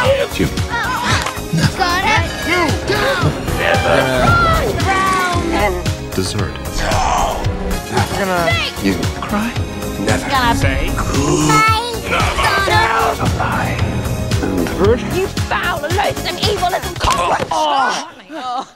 You. Got it? Dessert. Gonna You. cry. Gonna Say. Gonna And You foul, loathsome, evil little cockroach! Oh